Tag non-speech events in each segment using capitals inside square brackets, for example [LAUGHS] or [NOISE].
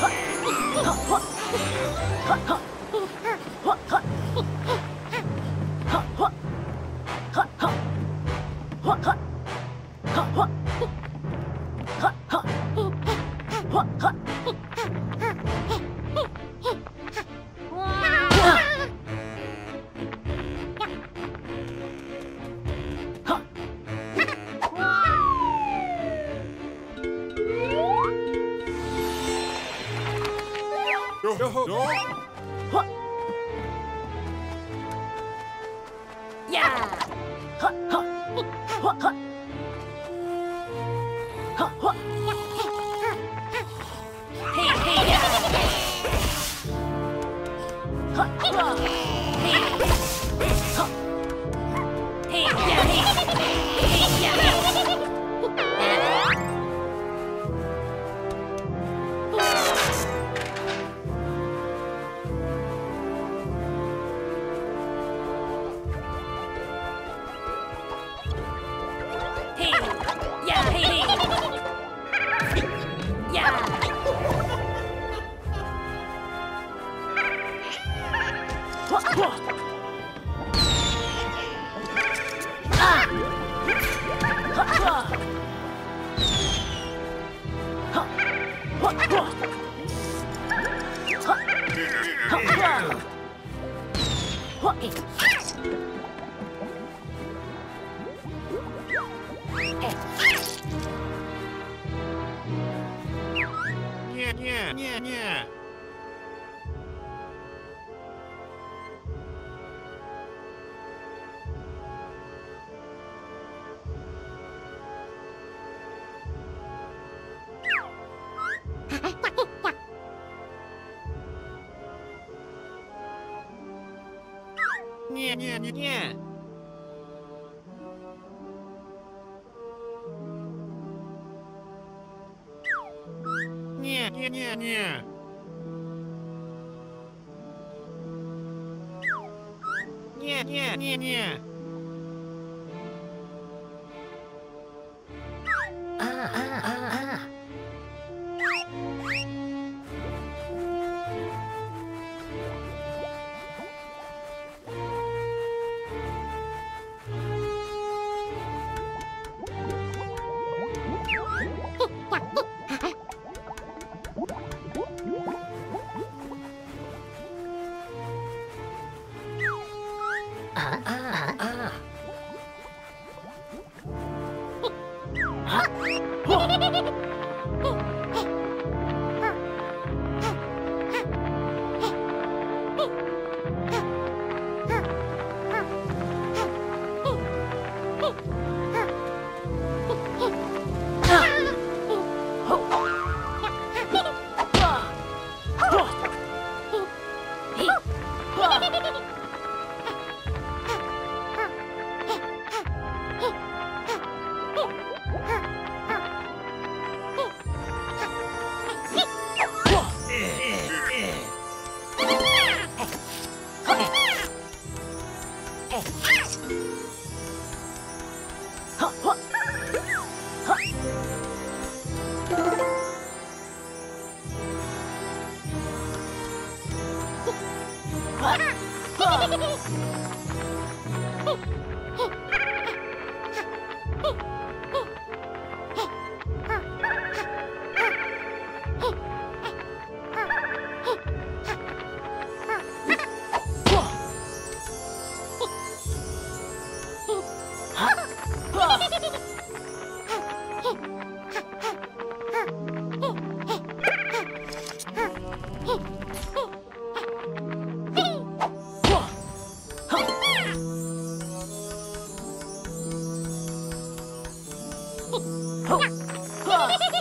はっ。はっはっはっはっは Yeah! [LAUGHS] 不不念念念。念念念。念念念念。どけどけです!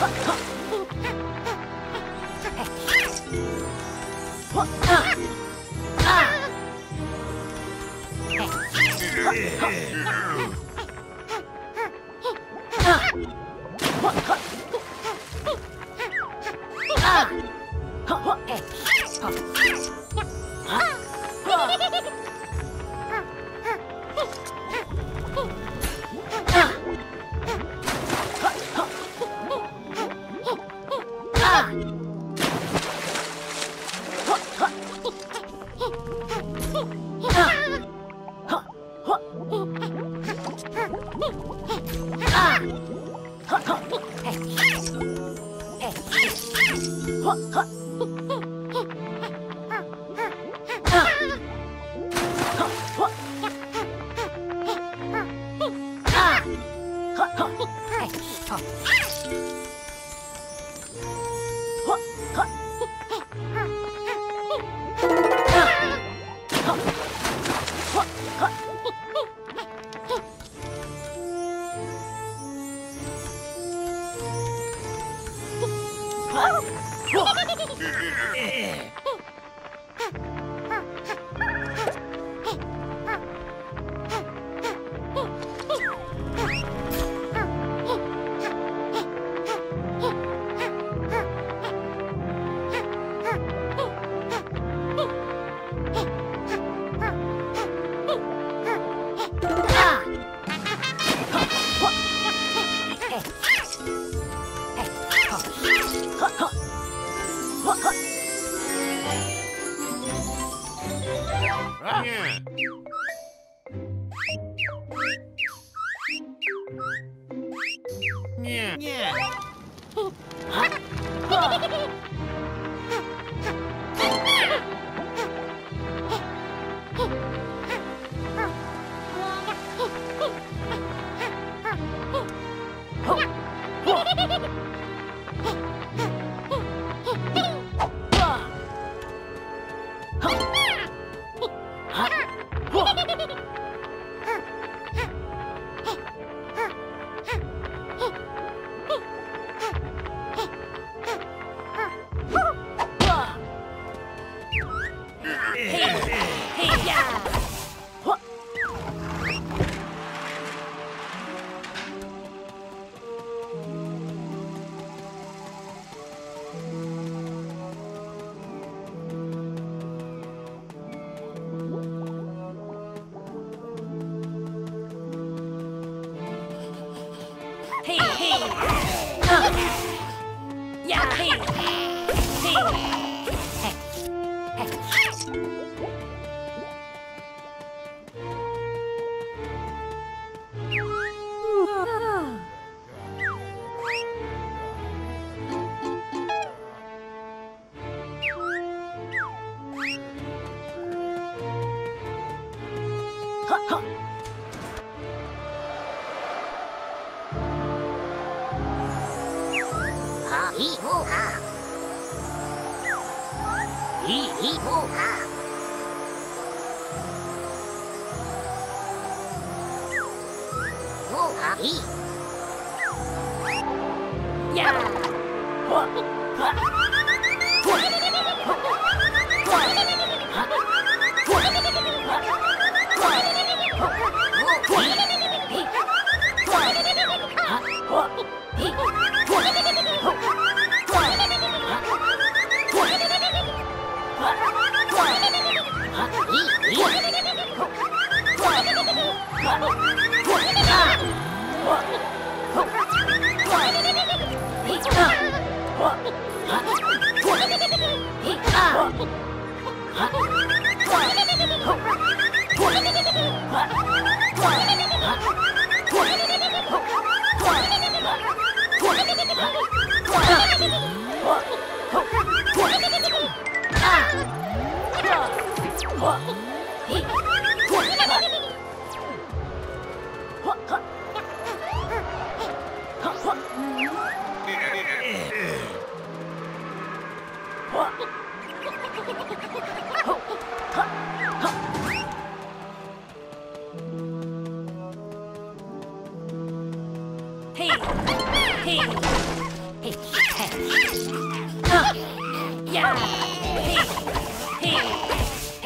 Yeah. ウフフフフフ。[LAUGHS] Nie. Nie. Nie. Hey,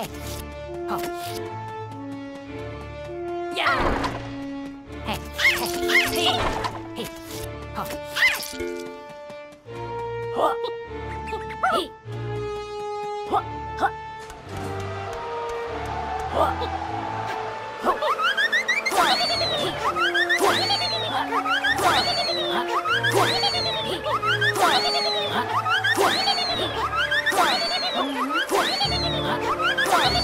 Huh?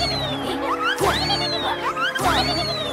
Ha ha ha ha ha!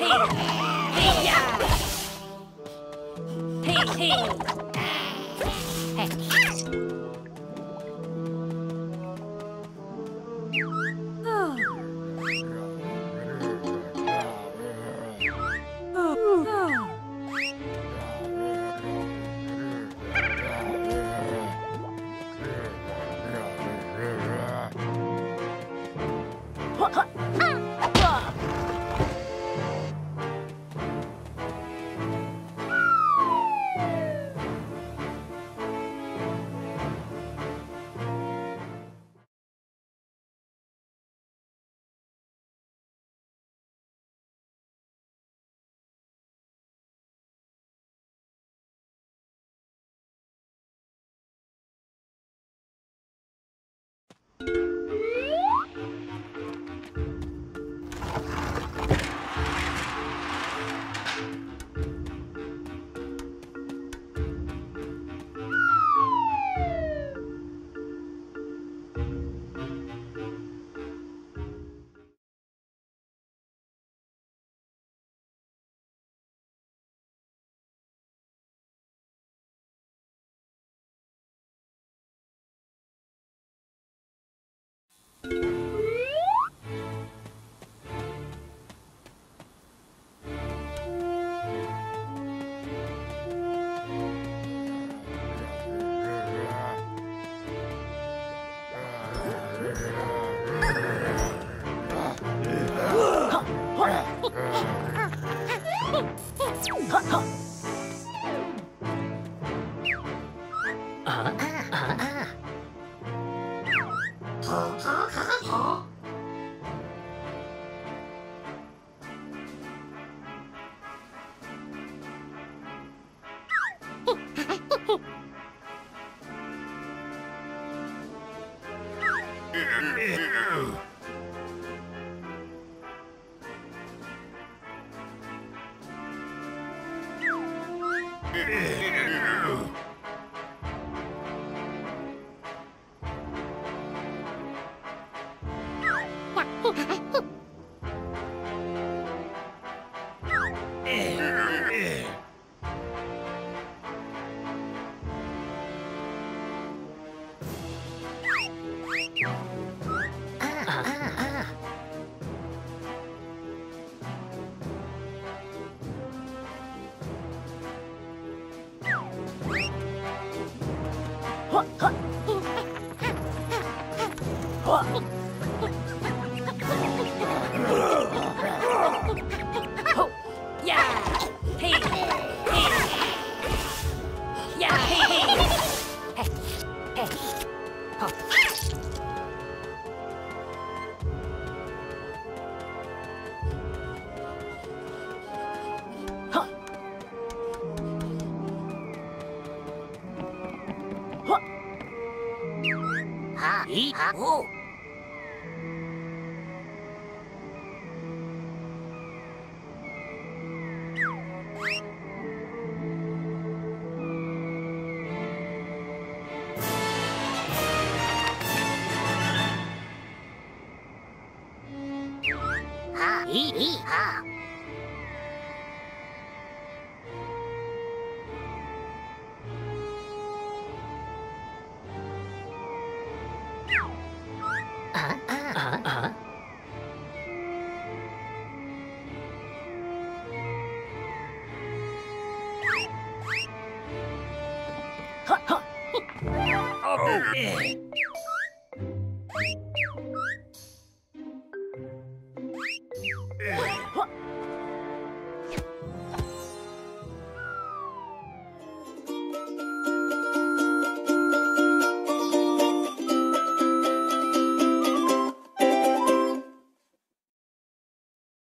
Hey! Hey! Yeah! Hey! Hey! はいはい。 이, 오, 아, 뭐? Uh-huh. Uh-huh. Uh-huh. [LAUGHS] Oh. oh.